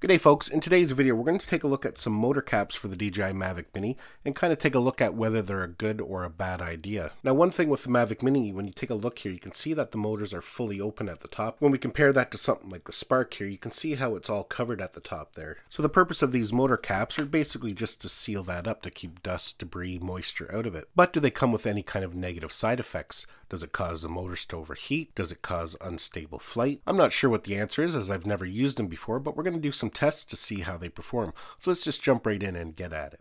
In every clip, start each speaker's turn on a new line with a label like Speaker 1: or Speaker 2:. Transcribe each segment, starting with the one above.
Speaker 1: Good day folks, in today's video we're going to take a look at some motor caps for the DJI Mavic Mini and kind of take a look at whether they're a good or a bad idea. Now one thing with the Mavic Mini, when you take a look here, you can see that the motors are fully open at the top. When we compare that to something like the Spark here, you can see how it's all covered at the top there. So the purpose of these motor caps are basically just to seal that up to keep dust, debris, moisture out of it. But do they come with any kind of negative side effects? Does it cause the motors to overheat? Does it cause unstable flight? I'm not sure what the answer is as I've never used them before, but we're going to do some tests to see how they perform. So let's just jump right in and get at it.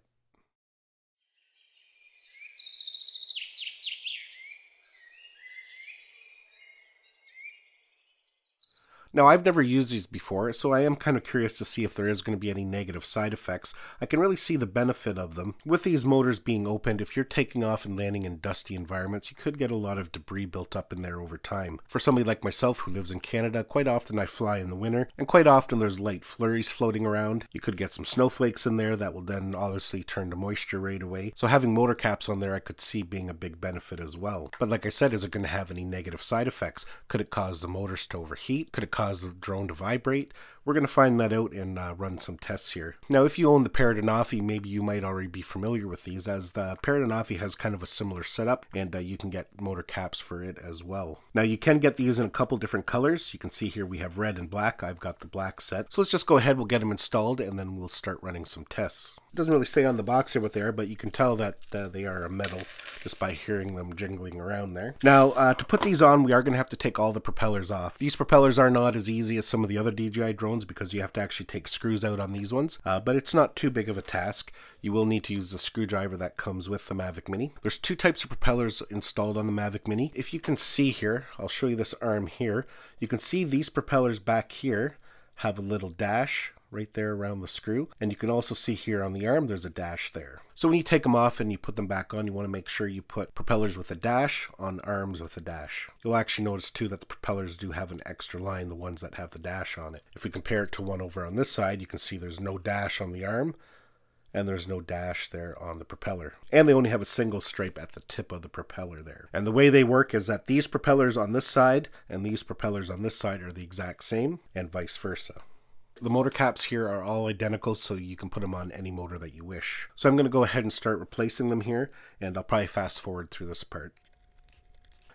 Speaker 1: Now, I've never used these before, so I am kind of curious to see if there is going to be any negative side effects. I can really see the benefit of them. With these motors being opened, if you're taking off and landing in dusty environments, you could get a lot of debris built up in there over time. For somebody like myself who lives in Canada, quite often I fly in the winter, and quite often there's light flurries floating around. You could get some snowflakes in there that will then obviously turn to moisture right away. So having motor caps on there, I could see being a big benefit as well. But like I said, is it going to have any negative side effects? Could it cause the motors to overheat? Could it cause the drone to vibrate. We're going to find that out and uh, run some tests here. Now, if you own the Parrot Anafi, maybe you might already be familiar with these, as the Parrot Anafi has kind of a similar setup, and uh, you can get motor caps for it as well. Now, you can get these in a couple different colors. You can see here we have red and black. I've got the black set. So let's just go ahead, we'll get them installed, and then we'll start running some tests. It doesn't really say on the box here what they are, but you can tell that uh, they are a metal just by hearing them jingling around there. Now, uh, to put these on, we are going to have to take all the propellers off. These propellers are not as easy as some of the other DJI drones because you have to actually take screws out on these ones, uh, but it's not too big of a task. You will need to use the screwdriver that comes with the Mavic Mini. There's two types of propellers installed on the Mavic Mini. If you can see here, I'll show you this arm here. You can see these propellers back here have a little dash right there around the screw. And you can also see here on the arm, there's a dash there. So when you take them off and you put them back on, you want to make sure you put propellers with a dash on arms with a dash. You'll actually notice too that the propellers do have an extra line, the ones that have the dash on it. If we compare it to one over on this side, you can see there's no dash on the arm and there's no dash there on the propeller. And they only have a single stripe at the tip of the propeller there. And the way they work is that these propellers on this side and these propellers on this side are the exact same and vice versa. The motor caps here are all identical, so you can put them on any motor that you wish. So I'm going to go ahead and start replacing them here, and I'll probably fast forward through this part.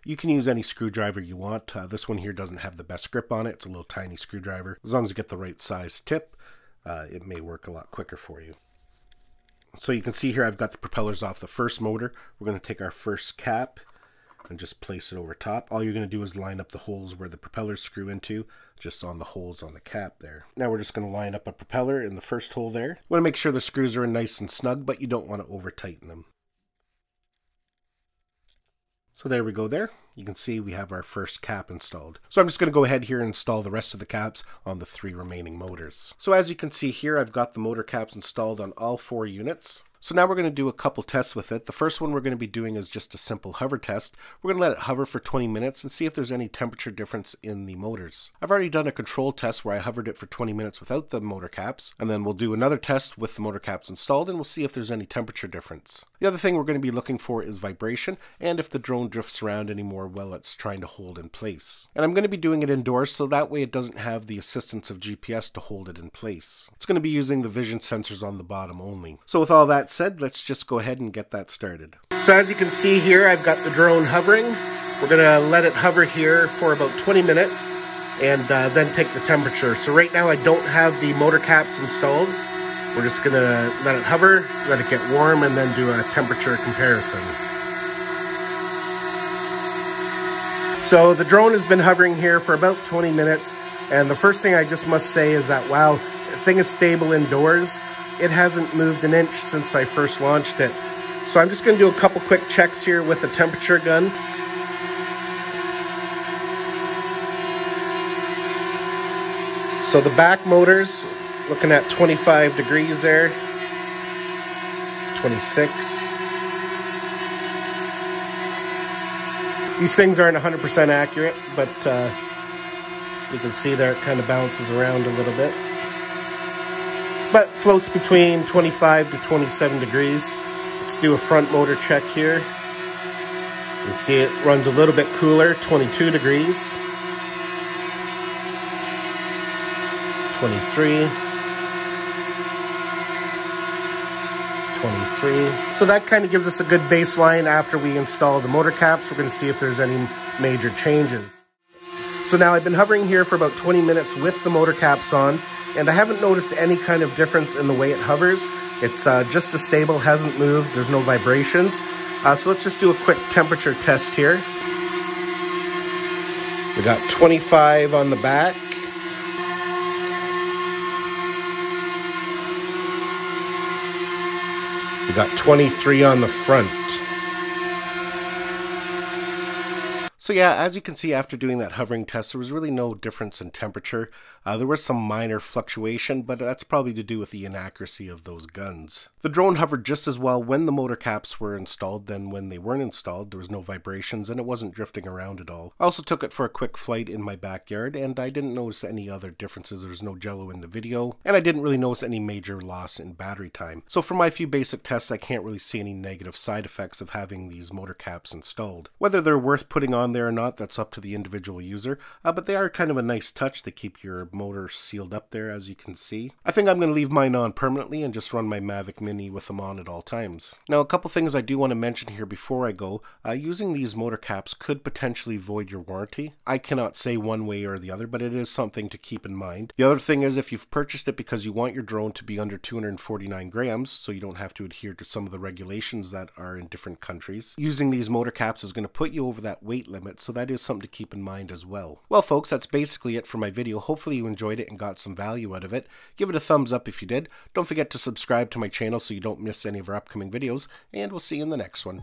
Speaker 1: You can use any screwdriver you want. Uh, this one here doesn't have the best grip on it. It's a little tiny screwdriver. As long as you get the right size tip, uh, it may work a lot quicker for you. So you can see here I've got the propellers off the first motor. We're going to take our first cap and just place it over top. All you're going to do is line up the holes where the propellers screw into, just on the holes on the cap there. Now we're just going to line up a propeller in the first hole there. want to make sure the screws are in nice and snug, but you don't want to over tighten them. So there we go there. You can see we have our first cap installed. So I'm just going to go ahead here and install the rest of the caps on the three remaining motors. So as you can see here, I've got the motor caps installed on all four units. So now we're going to do a couple tests with it. The first one we're going to be doing is just a simple hover test. We're going to let it hover for 20 minutes and see if there's any temperature difference in the motors. I've already done a control test where I hovered it for 20 minutes without the motor caps, and then we'll do another test with the motor caps installed and we'll see if there's any temperature difference. The other thing we're going to be looking for is vibration and if the drone drifts around anymore while it's trying to hold in place. And I'm going to be doing it indoors so that way it doesn't have the assistance of GPS to hold it in place. It's going to be using the vision sensors on the bottom only. So with all that said, let's just go ahead and get that started. So as you can see here, I've got the drone hovering. We're gonna let it hover here for about 20 minutes and uh, then take the temperature. So right now I don't have the motor caps installed. We're just gonna let it hover, let it get warm, and then do a temperature comparison. So the drone has been hovering here for about 20 minutes, and the first thing I just must say is that, wow, thing is stable indoors. It hasn't moved an inch since I first launched it. So I'm just going to do a couple quick checks here with the temperature gun. So the back motors, looking at 25 degrees there. 26. These things aren't 100% accurate, but uh, you can see there it kind of bounces around a little bit but floats between 25 to 27 degrees. Let's do a front motor check here. You can see it runs a little bit cooler, 22 degrees. 23. 23. So that kind of gives us a good baseline after we install the motor caps. We're going to see if there's any major changes. So now I've been hovering here for about 20 minutes with the motor caps on and I haven't noticed any kind of difference in the way it hovers. It's uh, just as stable, hasn't moved, there's no vibrations. Uh, so let's just do a quick temperature test here. We got 25 on the back. We got 23 on the front. So yeah, as you can see after doing that hovering test, there was really no difference in temperature. Uh, there was some minor fluctuation, but that's probably to do with the inaccuracy of those guns. The drone hovered just as well when the motor caps were installed than when they weren't installed. There was no vibrations and it wasn't drifting around at all. I also took it for a quick flight in my backyard and I didn't notice any other differences. There's no jello in the video and I didn't really notice any major loss in battery time. So for my few basic tests, I can't really see any negative side effects of having these motor caps installed. Whether they're worth putting on there or not, that's up to the individual user, uh, but they are kind of a nice touch. They keep your motor sealed up there as you can see. I think I'm going to leave mine on permanently and just run my Mavic Mini with them on at all times. Now a couple things I do want to mention here before I go. Uh, using these motor caps could potentially void your warranty. I cannot say one way or the other, but it is something to keep in mind. The other thing is if you've purchased it because you want your drone to be under 249 grams, so you don't have to adhere to some of the regulations that are in different countries, using these motor caps is going to put you over that weight limit, so that is something to keep in mind as well. Well folks, that's basically it for my video. Hopefully you enjoyed it and got some value out of it. Give it a thumbs up if you did. Don't forget to subscribe to my channel so you don't miss any of our upcoming videos, and we'll see you in the next one.